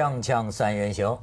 锵锵三人行，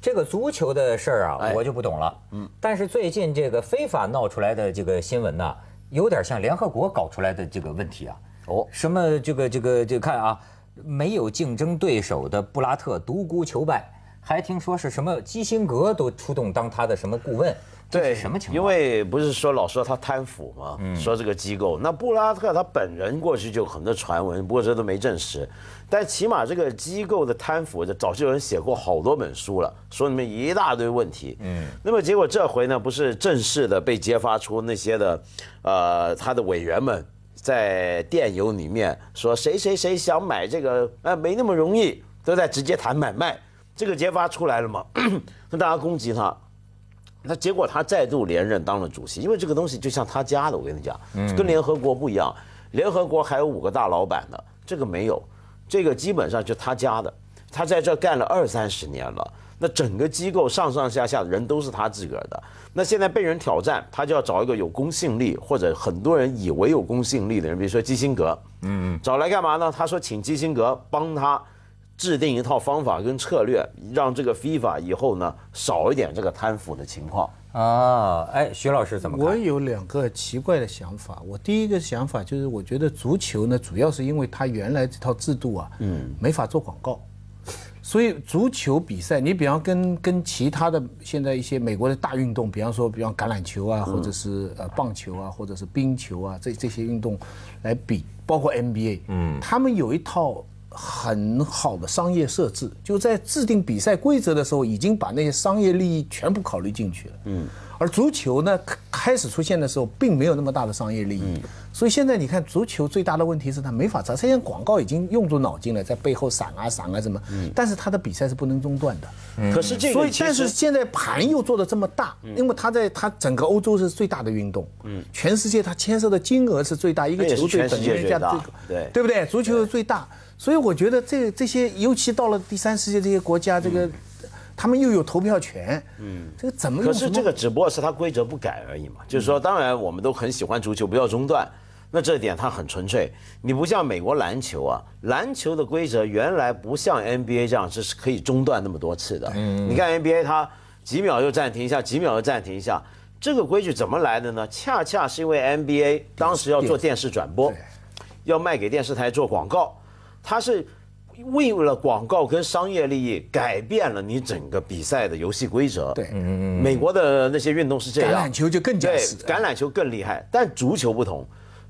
这个足球的事儿啊，哎我就不懂了。嗯，但是最近这个非法闹出来的这个新闻呐、有点像联合国搞出来的这个问题啊。哦什么这个这个这个看啊，没有竞争对手的布拉特独孤求败，还听说是什么基辛格都出动当他的什么顾问，这对，什么情况？因为不是说老说他贪腐吗？说这个机构，那布拉特他本人过去就有很多传闻，不过这都没证实。但起码这个机构的贪腐，这早就有人写过好多本书了，说里面一大堆问题。嗯，那么结果这回呢，不是正式的被揭发出那些的，呃，他的委员们在电邮里面说谁谁谁想买这个，呃，没那么容易，都在直接谈买卖。这个揭发出来了嘛？那大家攻击他，那结果他再度连任当了主席，因为这个东西就像他家的，我跟你讲，跟联合国不一样。联合国还有五个大老板呢，这个没有，这个基本上就他家的，他在这干了二三十年了。那整个机构上上下下的人都是他自个儿的。那现在被人挑战，他就要找一个有公信力或者很多人以为有公信力的人，比如说基辛格，嗯，找来干嘛呢？他说请基辛格帮他制定一套方法跟策略，让这个 FIFA 以后呢少一点这个贪腐的情况。啊，哎，徐老师怎么看？我有两个奇怪的想法。我第一个想法就是，我觉得足球呢，主要是因为它原来这套制度啊，嗯，没法做广告，所以足球比赛，你比方跟跟其他的现在一些美国的大运动，比方说，比方橄榄球啊，或者是呃棒球啊，或者是冰球啊，这这些运动来比，包括 NBA，嗯，他们有一套。很好的商业设置，就在制定比赛规则的时候，已经把那些商业利益全部考虑进去了。嗯，而足球呢，开开始出现的时候，并没有那么大的商业利益，所以现在你看，足球最大的问题是它没法砸。现在广告已经用足脑筋了，在背后闪啊闪啊什么，嗯但是它的比赛是不能中断的。可是这个所以，个但是现在盘又做的这么大，因为它在它整个欧洲是最大的运动，嗯，全世界它牵涉的金额是最大，一个球队等于界最大人家这个，对对不对？足球是最大，所以我觉得这这些，尤其到了第三世界这些国家，这个他们又有投票权，嗯，这个怎么么？可是这个只不过是他规则不改而已嘛。就是说，当然我们都很喜欢足球，不要中断。那这点它很纯粹，你不像美国篮球啊，篮球的规则原来不像 NBA 这样，这是可以中断那么多次的。嗯你看 NBA 它几秒又暂停一下，几秒又暂停一下，这个规矩怎么来的呢？恰恰是因为 NBA 当时要做电视转播，要卖给电视台做广告，它是为了广告跟商业利益改变了你整个比赛的游戏规则。对美国的那些运动是这样，橄榄球就更加对是，橄榄球更厉害，但足球不同。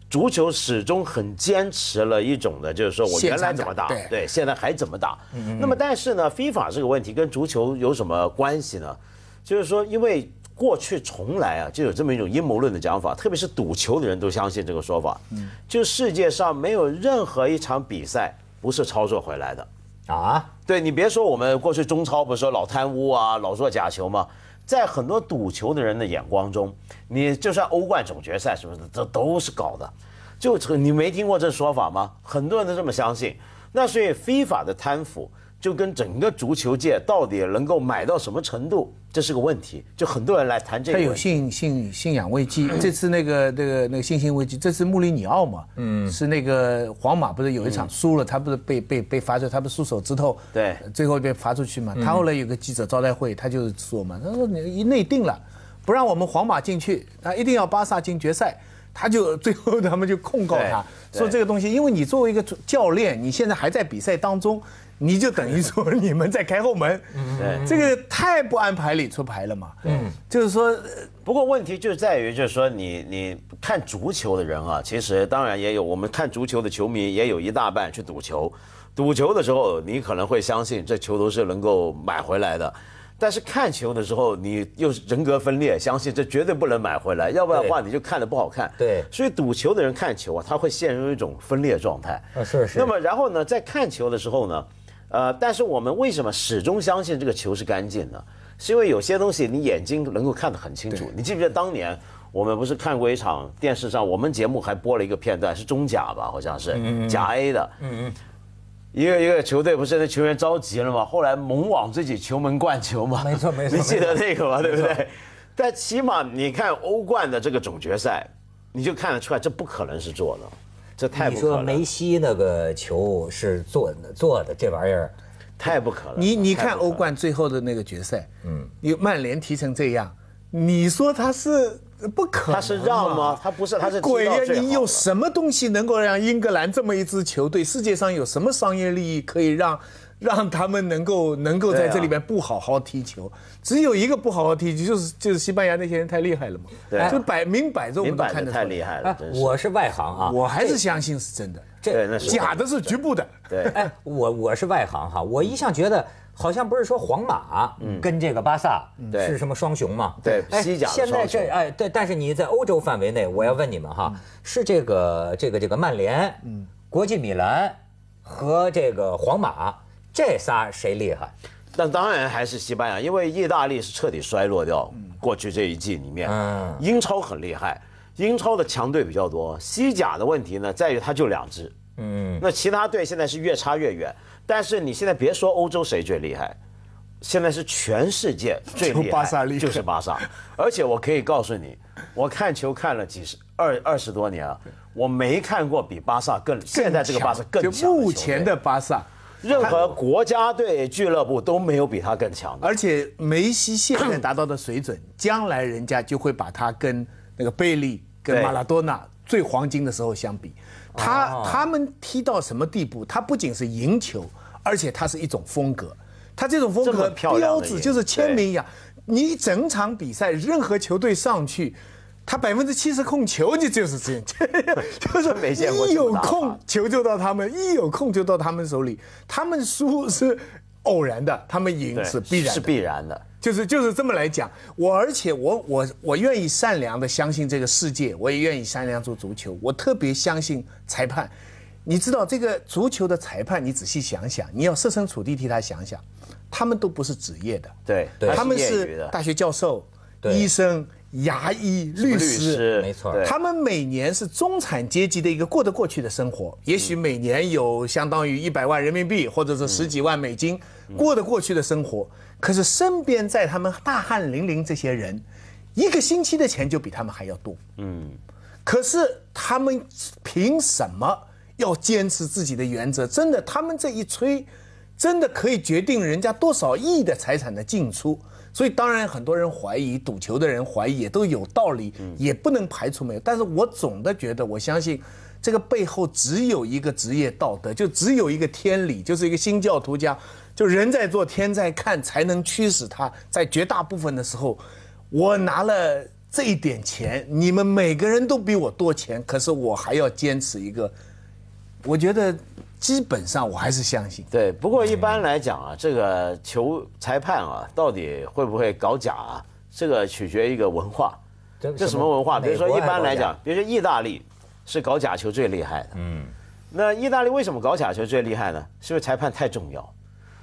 足球始终很坚持了一种的，就是说我原来怎么打对对，现在还怎么打。那么，但是呢，FIFA 这个问题跟足球有什么关系呢？就是说，因为过去从来啊就有这么一种阴谋论的讲法，特别是赌球的人都相信这个说法，嗯就世界上没有任何一场比赛不是操作回来的。啊，对你别说我们过去中超不是说老贪污啊，老做假球吗？在很多赌球的人的眼光中，你就算欧冠总决赛什么的，这都是搞的。就这你没听过这说法吗？很多人都这么相信。那所以非法的贪腐就跟整个足球界到底能够买到什么程度，这是个问题。就很多人来谈这个他有。信信信仰危机，这次那个那个那个信心危机，这次穆里尼奥嘛，嗯，是那个皇马不是有一场输了，他不是被被被罚出，他不是束手指头，对最后被罚出去嘛。他后来有个记者招待会，他就说嘛，他说你一内定了，不让我们皇马进去，他一定要巴萨进决赛。他就 最后他们就控告他说这个东西，因为你作为一个教练，你现在还在比赛当中，你就等于说你们在开后门，对这个太不按牌理出牌了嘛。嗯，就是说不过问题就在于，就是说你你看足球的人啊，其实当然也有我们看足球的球迷，也有一大半去赌球。赌球的时候，你可能会相信这球都是能够买回来的，但是看球的时候，你又是人格分裂，相信这绝对不能买回来，要不然的话你就看的不好看。对所以赌球的人看球啊，他会陷入一种分裂状态。啊是是那么然后呢，在看球的时候呢，呃，但是我们为什么始终相信这个球是干净的？是因为有些东西你眼睛能够看得很清楚。你记不记得当年我们不是看过一场电视上，我们节目还播了一个片段，是中甲吧，好像是甲 A 的。嗯嗯。一个一个球队不是那球员着急了吗？后来猛往自己球门灌球嘛。没错没错 你记得那个吗？对不对？但起码你看欧冠的这个总决赛，你就看得出来，这不可能是做的，这太你说不可能。梅西那个球是做的做的这玩意儿，太不可能了。你你看欧冠最后的那个决赛，嗯，你曼联踢成这样，你说他是不可能嘛？他是让吗他不是他是鬼呀！你有什么东西能够让英格兰这么一支球队，世界上有什么商业利益可以让让他们能够能够在这里边不好好踢球？只有一个不好好踢球，就是就是西班牙那些人太厉害了嘛，对啊就摆明摆着我们明摆着都看得。太厉害了。我是外行啊，我还是相信是真的，对，那是假的是局部的。对。哎，我我是外行哈，我一向觉得好像不是说皇马跟这个巴萨是什么双雄嘛？对哎西甲的现在这哎对，但是你在欧洲范围内，我要问你们哈，是这个这个这个曼联、国际米兰和这个皇马这仨谁厉害？但当然还是西班牙，因为意大利是彻底衰落掉。过去这一季里面，嗯英超很厉害，英超的强队比较多。西甲的问题呢，在于它就两支，嗯，那其他队现在是越差越远。但是你现在别说欧洲谁最厉害，现在是全世界最厉害，就巴萨厉害就是巴萨。而且我可以告诉你，我看球看了几十二二十多年了，我没看过比巴萨更现在这个巴萨更就强的球队目前的巴萨，任何国家队俱乐部都没有比他更强的。而且梅西现在达到的水准，将来人家就会把他跟那个贝利、跟马拉多纳最黄金的时候相比。他他们踢到什么地步？他不仅是赢球，而且他是一种风格。他这种风格标志就是签名一样，你整场比赛任何球队上去。他百分之七十控球，你就是这样，就是没见过一有空球就到他们，一有空就到他们手里。他们输是偶然的，他们赢是必然，是必然的。就是就是这么来讲，我而且我我我愿意善良的相信这个世界，我也愿意善良做足球。我特别相信裁判，你知道这个足球的裁判，你仔细想想，你要设身处地替他想想，他们都不是职业的，对，对他们是大学教授、对。医生、牙医、律律师。没错他们每年是中产阶级的一个过得过去的生活，也许每年有相当于一百万人民币，或者是十几万美金，过得过去的生活。可是身边在他们大汗淋漓这些人，一个星期的钱就比他们还要多。嗯，可是他们凭什么要坚持自己的原则？真的，他们这一吹，真的可以决定人家多少亿的财产的进出。所以当然很多人怀疑，赌球的人怀疑也都有道理，也不能排除没有。但是我总的觉得，我相信这个背后只有一个职业道德，就只有一个天理，就是一个新教徒家，就人在做天在看，才能驱使他在绝大部分的时候，我拿了这一点钱，你们每个人都比我多钱，可是我还要坚持一个，我觉得基本上我还是相信。对，不过一般来讲啊，这个球裁判啊，到底会不会搞假啊？这个取决于一个文化。这这什么文化？比如说一般来讲，比如说意大利是搞假球最厉害的。嗯，那意大利为什么搞假球最厉害呢？是因为裁判太重要。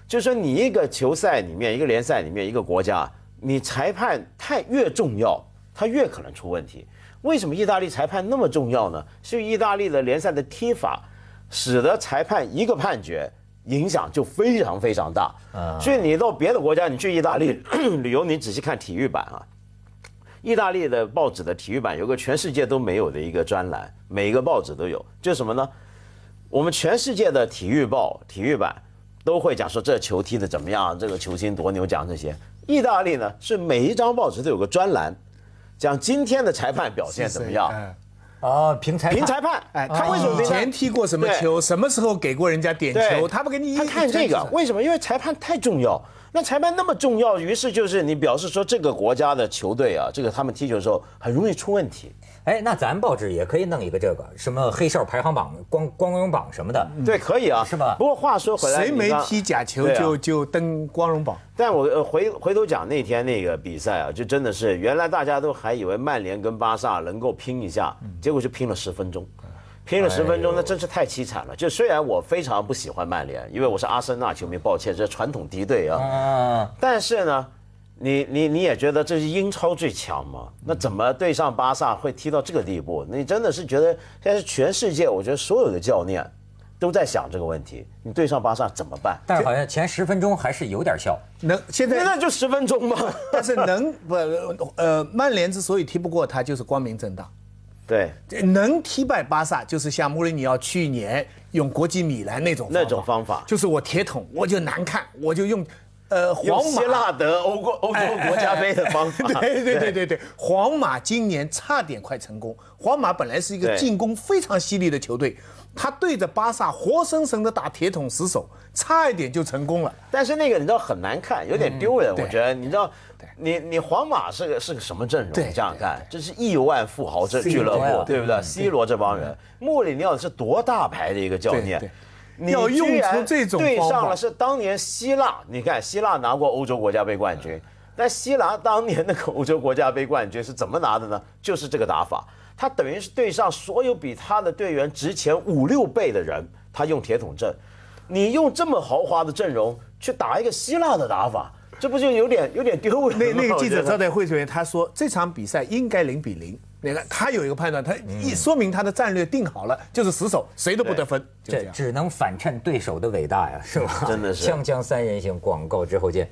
就是说，你一个球赛里面，一个联赛里面，一个国家，你裁判太越重要，他越可能出问题。为什么意大利裁判那么重要呢？是因为意大利的联赛的踢法，使得裁判一个判决影响就非常非常大。所以你到别的国家，你去意大利 旅游，你仔细看体育版啊，意大利的报纸的体育版有个全世界都没有的一个专栏，每一个报纸都有，就是什么呢？我们全世界的体育报、体育版都会讲说这球踢的怎么样，这个球星多牛讲这些。意大利呢是每一张报纸都有个专栏，讲今天的裁判表现怎么样，哎哦，评裁判评裁判。哎，他为什么以前踢过什么球？什么时候给过人家点球？他不给你一他看这个，为什么？因为裁判太重要。那裁判那么重要，于是就是你表示说这个国家的球队啊，这个他们踢球的时候很容易出问题。哎，那咱报纸也可以弄一个这个什么黑哨排行榜、光光荣榜什么的。对，可以啊，是吧不过话说回来，谁没踢假球就啊就就登光荣榜。但我呃回回头讲那天那个比赛啊，就真的是原来大家都还以为曼联跟巴萨能够拼一下，结果就拼了十分钟，拼了十分钟，那真是太凄惨了。就虽然我非常不喜欢曼联，因为我是阿森纳球迷，抱歉，这传统敌对啊，啊，但是呢。你你你也觉得这是英超最强吗？那怎么对上巴萨会踢到这个地步？你真的是觉得现在全世界，我觉得所有的教练都在想这个问题。你对上巴萨怎么办？但是好像前十分钟还是有点效。能现在，现在就十分钟嘛。但是能不呃，曼联之所以踢不过他，就是光明正大。对，能踢败巴萨，就是像穆里尼奥去年用国际米兰那种那种方法就是我铁桶，我就难看，我就用。呃，用皇马希腊得欧国欧洲国家杯的方法，对对对对对，皇马今年差点快成功。皇马本来是一个进攻非常犀利的球队，他对着巴萨活生生的打铁桶死守，差一点就成功了。但是那个你知道很难看，有点丢人。对我觉得你知道，你你皇马是个是个什么阵容？你想想看，这是亿万富豪这俱乐部，对不对？C 罗这帮人，穆里尼奥是多大牌的一个教练要用出这种对上了是当年希腊，你看希腊拿过欧洲国家杯冠军，但希腊当年那个欧洲国家杯冠军是怎么拿的呢？就是这个打法，他等于是对上所有比他的队员值钱五六倍的人，他用铁桶阵。你用这么豪华的阵容去打一个希腊的打法，这不就有点有点丢人吗？那那个记者招待会上面他说这场比赛应该零比零。那个他有一个判断，他一说明他的战略定好了，就是死守，谁都不得分。这只能反衬对手的伟大呀，是吧？真的是锵锵三人行，广告之后见。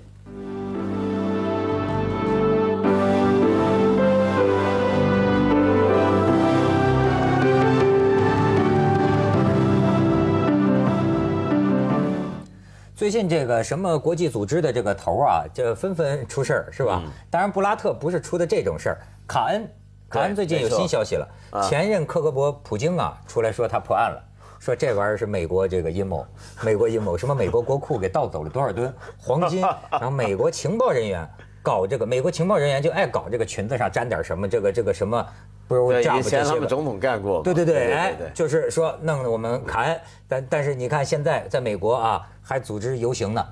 最近这个什么国际组织的这个头啊，这纷纷出事儿，是吧？当然，布拉特不是出的这种事儿，卡恩，卡恩最近有新消息了，前任克格勃普京啊出来说他破案了。说这玩意儿是美国这个阴谋，美国阴谋，什么美国国库给盗走了多少吨黄金，然后美国情报人员搞这个，美国情报人员就爱搞这个裙子上沾点什么这个这个什么，不是以。前他们总统干过嘛。对对对，哎对，就是说弄得我们卡恩，但但是你看现在在美国啊，还组织游行呢，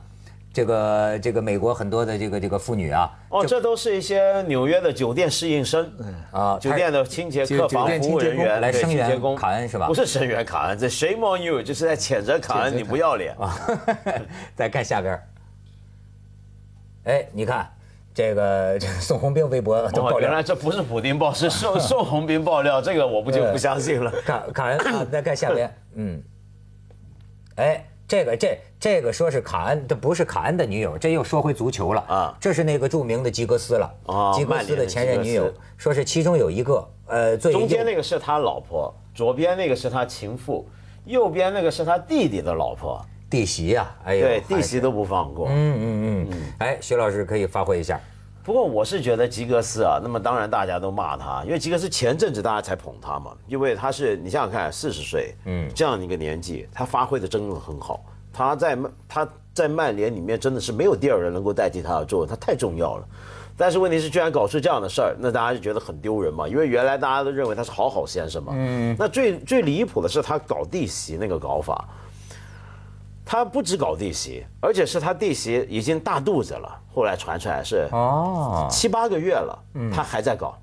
这个这个美国很多的这个这个妇女啊，哦，这都是一些纽约的酒店侍应生，啊，酒店的清洁客房服务人员清洁工卡恩是吧？不是声援卡恩，这 shame on you，就是在谴责卡恩，你不要脸。啊，再看下边，哎，你看这个 这个宋鸿兵微博都哦，爆料。原来，这不是普丁爆，是 宋宋鸿兵爆料，这个我不就不相信了。卡卡恩啊，再看下边，嗯，哎，这个这这个说是卡恩，这不是卡恩的女友，这又说回足球了。啊。这是那个著名的吉格斯了，哦吉格斯的前任女友说是其中有一个，呃，最中间那个是他老婆，左边那个是他情妇，右边那个是他弟弟的老婆，弟媳呀，哎呦，对，弟媳都不放过。嗯嗯。嗯，哎，徐老师可以发挥一下，不过我是觉得吉格斯啊，那么当然大家都骂他，因为吉格斯前阵子大家才捧他嘛，因为他是你想想看，四十岁，嗯，这样一个年纪，他发挥的真的很好。他在曼他在曼联里面真的是没有第二人能够代替他的作用，他太重要了。但是问题是，居然搞出这样的事儿，那大家就觉得很丢人嘛。因为原来大家都认为他是好好先生嘛。嗯。那最最离谱的是他搞弟媳那个搞法，他不止搞弟媳，而且是他弟媳已经大肚子了，后来传出来是哦，七八个月了，他还在搞，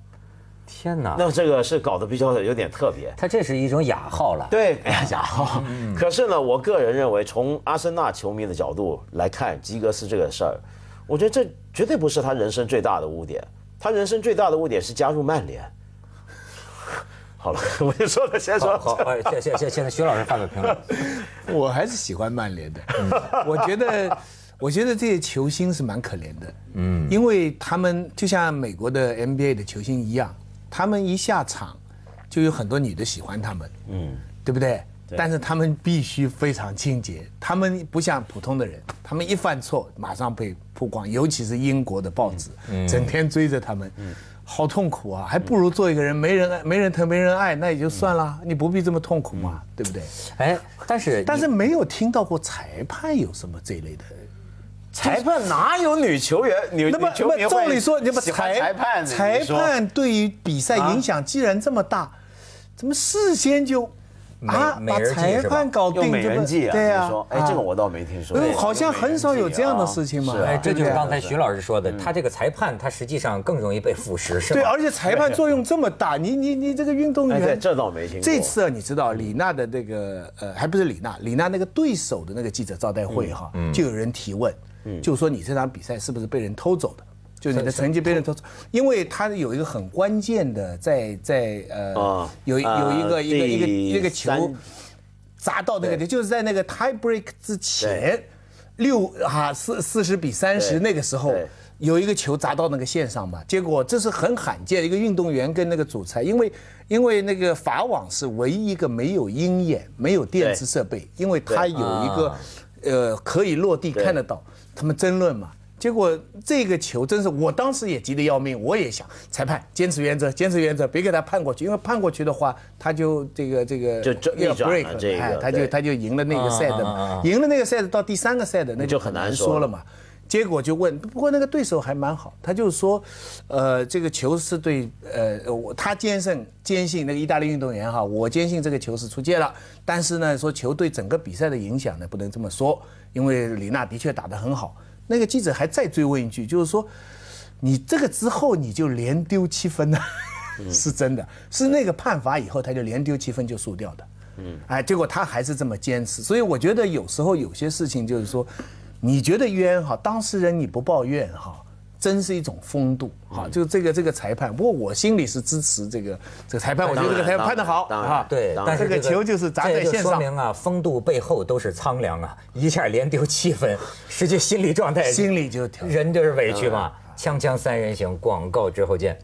天哪，那这个是搞得比较有点特别。他这是一种雅号了，对，哎呀，家伙。可是呢，我个人认为，从阿森纳球迷的角度来看吉格斯这个事儿，我觉得这绝对不是他人生最大的污点。他人生最大的污点是加入曼联。好了，我就说了，先说。好，哎，现现现现在徐老师发表评论，我还是喜欢曼联的。我觉得，我觉得这些球星是蛮可怜的。嗯，因为他们就像美国的 NBA 的球星一样，他们一下场就有很多女的喜欢他们。嗯，对不对？但是他们必须非常清洁，他们不像普通的人，他们一犯错马上被曝光，尤其是英国的报纸，整天追着他们，好痛苦啊！还不如做一个人，没人爱，没人疼，没人爱，那也就算了，你不必这么痛苦嘛，对不对？哎，但是但是没有听到过裁判有什么这一类的。裁判哪有女球员、女那么，球迷那么照理说，你把裁裁判？裁判对于比赛影响既然这么大，怎么事先就美啊把裁判搞定用美人计啊？对啊你说，，哎，这个我倒没听说。好像很少有这样的事情嘛哎，这就是刚才徐老师说的，他这个裁判他实际上更容易被腐蚀，是吧？对，而且裁判作用这么大，你你你这个运动员。这倒没听过。这次啊，你知道李娜的那个呃，还不是李娜，李娜那个对手的那个记者招待会哈，就有人提问，就说你这场比赛是不是被人偷走的？就你的成绩被人偷走，因为他有一个很关键的，在在呃啊，有有一个呃一个一个第一个球砸到那个点，就是在那个 tie break 之前，六哈四四十比三十那个时候，有一个球砸到那个线上嘛，结果这是很罕见一个运动员跟那个主裁，因为因为那个法网是唯一一个没有鹰眼、没有电子设备，因为它有一个呃可以落地看得到，他们争论嘛。结果这个球真是，我当时也急得要命，我也想裁判坚持原则，坚持原则，别给他判过去，因为判过去的话，他就这个这个就就逆转了这个哎，他就他就赢了那个赛的嘛。赢了那个赛的到第三个赛的那就就很难说说了嘛。结果就问，不过那个对手还蛮好，他就说，呃，这个球是对，呃，我他坚信坚信那个意大利运动员哈，我坚信这个球是出界了，但是呢，说球对整个比赛的影响呢，不能这么说，因为李娜的确打得很好。那个记者还再追问一句，就是说，你这个之后你就连丢七分呢？是真的，是那个判罚以后他就连丢七分就输掉的。嗯，哎，结果他还是这么坚持，所以我觉得有时候有些事情就是说，你觉得冤哈，当事人你不抱怨哈，真是一种风度哈。就这个这个裁判，不过我心里是支持这个这个裁判，我觉得这个裁判判得好啊。对，但是这个球就是砸在线上说明啊，风度背后都是苍凉啊，一下连丢七分，实际心理状态，心里就人就是委屈嘛。锵锵三人行，广告之后见。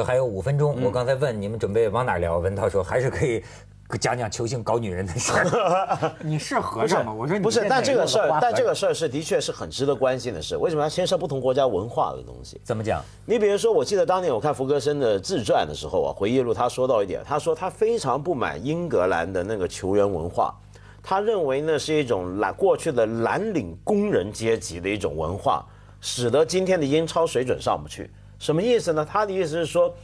个还有五分钟，我刚才问你们准备往哪儿聊，文涛说还是可以 讲讲球星搞女人的事儿。你是和尚吗？我说你不是，但这个事儿，但这个个事儿是的确是很值得关心的事。为什么要牵涉不同国家文化的东西？怎么讲？你比如说，我记得当年我看福格森的自传的时候啊，回忆录他说到一点，他说他非常不满英格兰的那个球员文化，他认为那是一种蓝过去的蓝领工人阶级的一种文化，使得今天的英超水准上不去。什么意思呢？他的意思是说，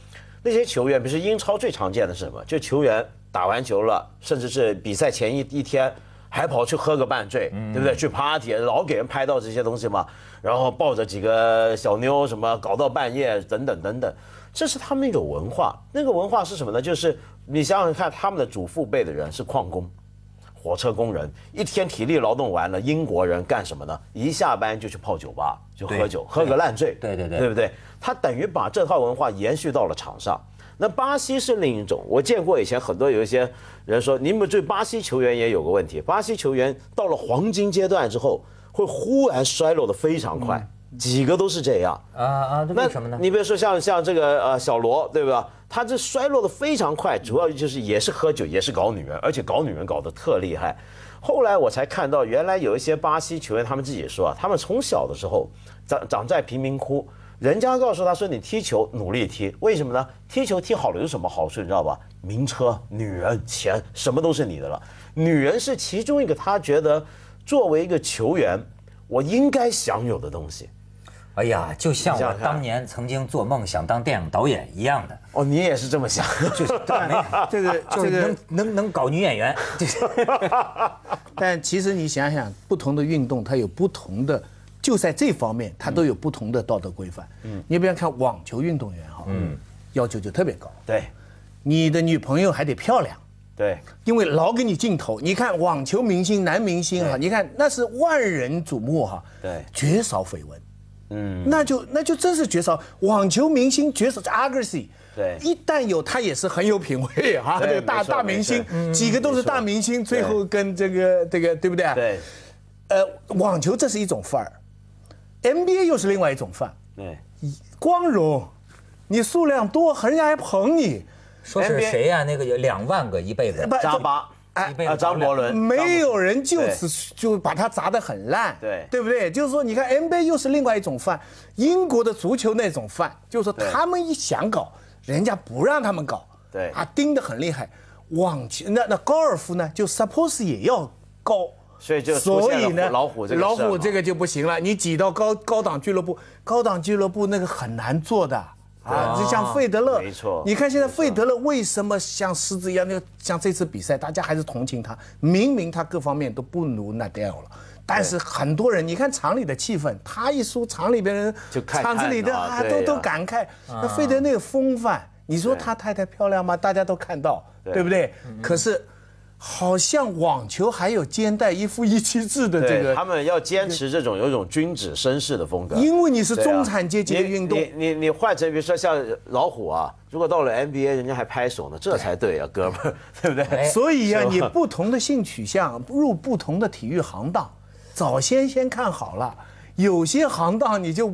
那些球员，比如说英超最常见的是什么？就球员打完球了，甚至是比赛前一一天。还跑去喝个半醉，对不对？去 party，老给人拍到这些东西嘛，然后抱着几个小妞什么，搞到半夜等等等等，这是他们一种文化。那个文化是什么呢？就是你想想看，他们的祖父辈的人是矿工、火车工人，一天体力劳动完了，英国人干什么呢？一下班就去泡酒吧，就喝酒，喝个烂醉，对对对对不对？他等于把这套文化延续到了场上。那巴西是另一种，我见过以前很多有一些人说，你们对巴西球员也有个问题，巴西球员到了黄金阶段之后，会忽然衰落的非常快，几个都是这样。啊啊，那为什么呢？你比如说像像这个呃小罗，对吧？他这衰落的非常快，主要就是也是喝酒，也是搞女人，而且搞女人搞得特厉害。后来我才看到，原来有一些巴西球员，他们自己说啊，他们从小的时候长长在贫民窟，人家告诉他说，你踢球努力踢，为什么呢？踢球踢好了有什么好处？你知道吧？名车、女人、钱，什么都是你的了。女人是其中一个他觉得作为一个球员，我应该享有的东西。哎呀，就像我当年曾经做梦想当电影导演一样的，哦，你也是这么想？就是 没有 这个就是能能能搞女演员，就是 但其实你想想，不同的运动它有不同的，就在这方面它都有不同的道德规范。嗯，你比方看网球运动员哈，嗯，要求就特别高，对你的女朋友还得漂亮。对，因为老给你镜头，你看网球明星、男明星哈，你看那是万人瞩目哈，对绝少绯闻，嗯，那就那就真是绝少。网球明星绝少 Agassi，对。一旦有他也是很有品位哈，对这个大大明星几个都是大明星，最后跟这个这个对不对？对。呃，网球这是一种范儿，NBA 又是另外一种范儿，对，光荣，你数量多，人家还捧你，说是谁呀？那个有两万个一辈子，不扎巴，啊，张伯伦，没有人就此就把它砸得很烂，对对不对？就是说，你看 NBA 又是另外一种饭，英国的足球那种饭，就是说他们一想搞，人家不让他们搞，对啊，盯得很厉害。网球那那高尔夫呢，就 suppose 也要高。所以就所以呢，老虎这个老虎这个就不行了。你挤到高高档俱乐部，高档俱乐部那个很难做的啊，就像费德勒，没错你看现在费德勒为什么像狮子一样？那个像这次比赛，大家还是同情他，明明他各方面都不如纳达尔了。但是很多人，你看场里的气氛，他一输，场里边人就看场子里的啊啊都都感慨。那费德那个风范，你说他太太漂亮吗？大家都看到，对对不对？可是好像网球还有肩带一夫一妻制的这个，他们要坚持这种有一种君子绅士的风格。因为你是中产阶级的运动你，你你你换成比如说像老虎啊，如果到了 NBA，人家还拍手呢，这才对啊，哥们儿，对不对？哎所以呀、你不同的性取向入不同的体育行当，早先先看好了，有些行当你就。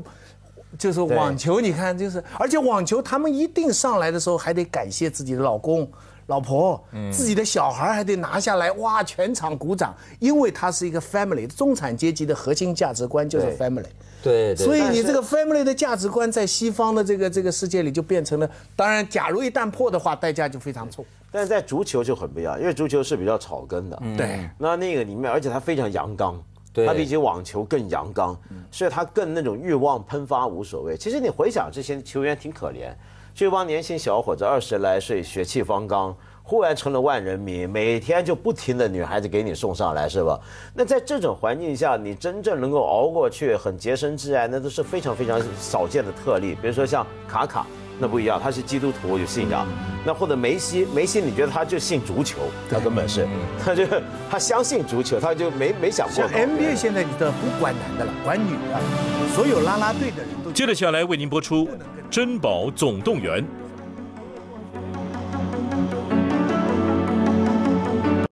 就是网球，你看，就是，而且网球他们一定上来的时候还得感谢自己的老公、老婆，自己的小孩还得拿下来，哇，全场鼓掌，因为他是一个 family，中产阶级的核心价值观就是 family。对对，所以你这个 family 的价值观在西方的这个这个世界里就变成了，当然，假如一旦破的话，代价就非常重。但是在足球就很不一样，因为足球是比较草根的，对，那那个里面，而且它非常阳刚，对。它比起网球更阳刚，所以它更那种欲望喷发无所谓。其实你回想这些球员挺可怜，这帮年轻小伙子二十来岁血气方刚。忽然成了万人迷，每天就不停的女孩子给你送上来，是吧？那在这种环境下，你真正能够熬过去，很洁身自爱，那都是非常非常少见的特例。比如说像卡卡，那不一样，他是基督徒，有信仰。那或者梅西，梅西你觉得他就信足球，他根本是，他就他相信足球，他就没没想过。NBA 现在你知道不管男的了，管女的，所有啦啦队的人都接着下来为您播出《珍宝总动员》。